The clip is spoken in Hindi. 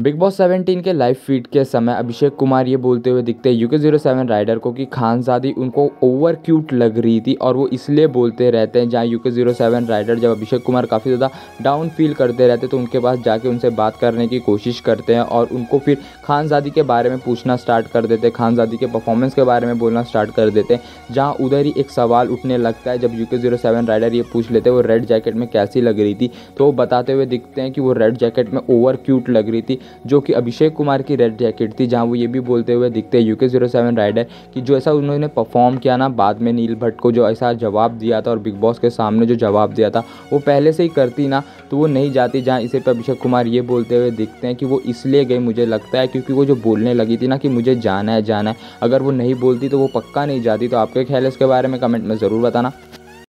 बिग बॉस 17 के लाइव फ़ीड के समय अभिषेक कुमार ये बोलते हुए दिखते हैं यूके ज़ीरो सेवन राइडर को कि खानजादी उनको ओवर क्यूट लग रही थी और वो इसलिए बोलते रहते हैं, जहाँ यूके ज़ीरो सेवन राइडर जब अभिषेक कुमार काफ़ी ज़्यादा डाउन फील करते रहते तो उनके पास जाके उनसे बात करने की कोशिश करते हैं और उनको फिर खानजादी के बारे में पूछना स्टार्ट कर देते खानजादी के परफॉर्मेंस के बारे में बोलना स्टार्ट कर देते हैं, जहाँ उधर ही एक सवाल उठने लगता है, जब यूके ज़ीरो सेवन राइडर ये पूछ लेते हैं, वो रेड जैकेट में कैसी लग रही थी तो वो बताते हुए दिखते हैं कि वो रेड जैकेट में ओवर क्यूट लग रही थी जो कि अभिषेक कुमार की रेड जैकेट थी, जहाँ वो ये भी बोलते हुए दिखते हैं यूके ज़ीरो सेवन राइडर कि जो ऐसा उन्होंने परफॉर्म किया ना, बाद में नील भट्ट को जो ऐसा जवाब दिया था और बिग बॉस के सामने जो जवाब दिया था, वो पहले से ही करती ना तो वो नहीं जाती, जहाँ इसे पर अभिषेक कुमार ये बोलते हुए दिखते हैं कि वो इसलिए गई मुझे लगता है, क्योंकि वो जो बोलने लगी थी ना कि मुझे जाना है जाना है, अगर वो नहीं बोलती तो वो पक्का नहीं जाती तो आपके ख्याल इसके बारे में कमेंट में ज़रूर बताना।